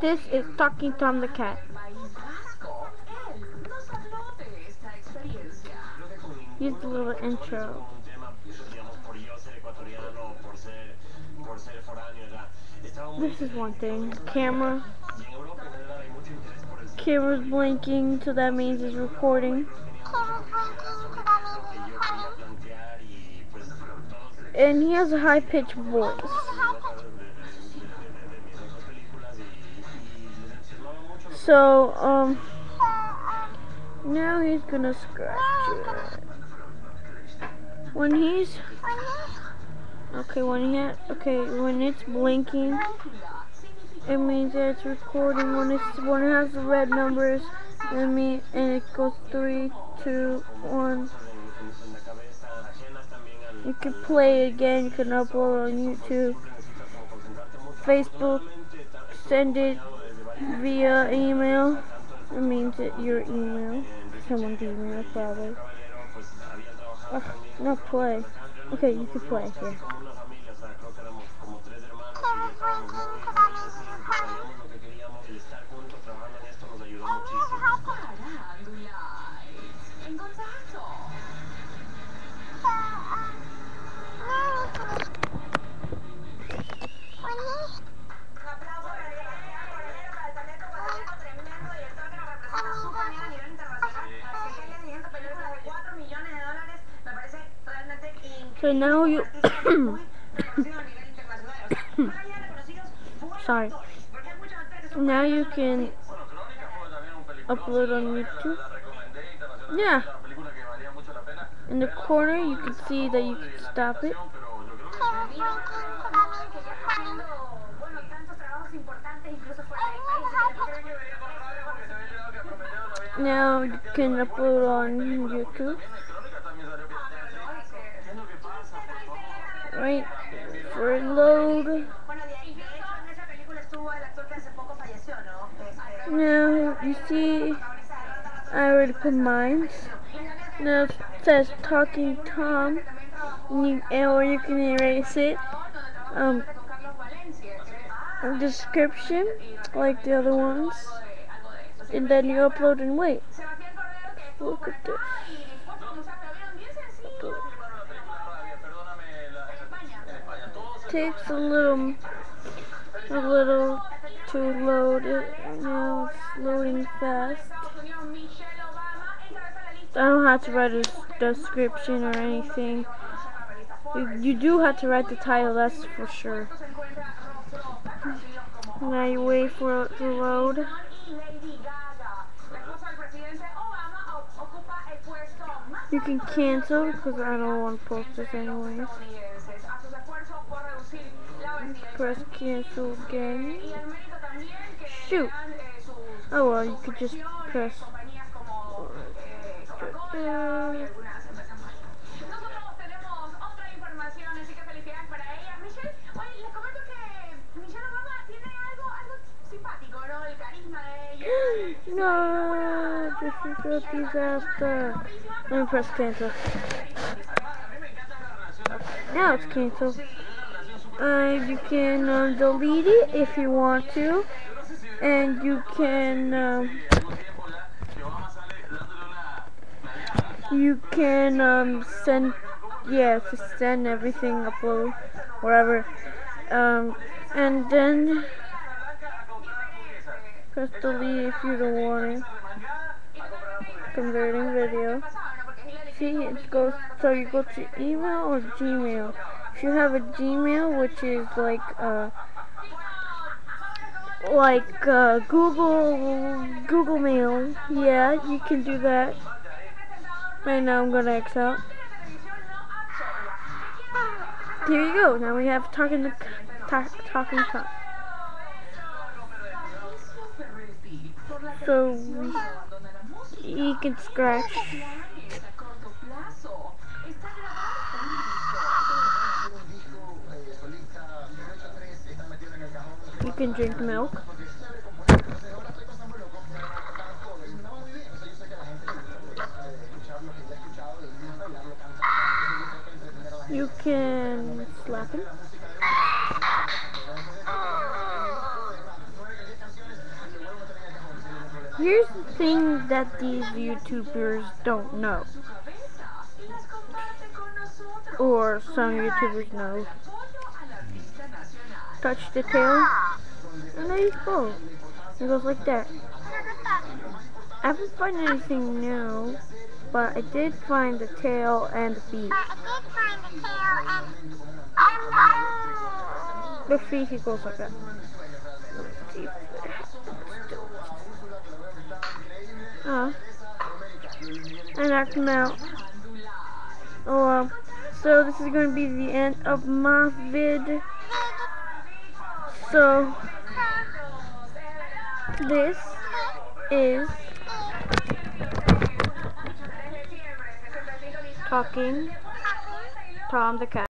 This is Talking Tom the Cat. Here's the little intro. This is one thing. Camera. Camera's blinking, so that means it's recording. And he has a high pitched voice. So, um, now he's gonna scratch it. When he's, okay, when he, okay, when it's blinking, it means that it's recording. When it's, when it has the red numbers, it mean, and it goes three, two, one. You can play it again, you can upload on YouTube, Facebook, send it via email. It means that your email, someone's email probably. Ugh, not play. Okay, you can play here. So now you sorry. Now you can upload on YouTube. Yeah. In the corner you can see that you can stop it. Now you can upload on YouTube. Right for load. Now you see I already put mine. Now it says talking Tom you, or you can erase it. Um description like the other ones. And then you upload and wait. Look at this. Takes a little, a little to load it. Now it's loading fast. I don't have to write a description or anything. You, you do have to write the title, that's for sure. Now you wait for it to load. You can cancel because I don't want to post this anyways. Press cancel again. Shoot. Oh well, you could just press. No, this is a disaster. Let me press cancel. Now it's canceled. Uh, you can um, delete it if you want to, and you can um, you can um, send yeah send everything upload wherever, um, and then press delete if you don't want it. Converting video. See, it goes so you go to email or Gmail. If you have a Gmail, which is like uh like uh, Google Google Mail, yeah, you can do that. Right now, I'm gonna X out. Here you go. Now we have talking to talk, talking talk. So you can scratch. Can drink milk. You can slap him. here's the thing that these YouTubers don't know. Or some YouTubers know. Touch the tail, and there you go. It goes like that. I haven't found anything new, but I did find the tail and the feet. I did find the tail and The feet, he goes like that. Oh. I knocked him out. Oh well. So this is going to be the end of my vid. So this is talking Tom the cat.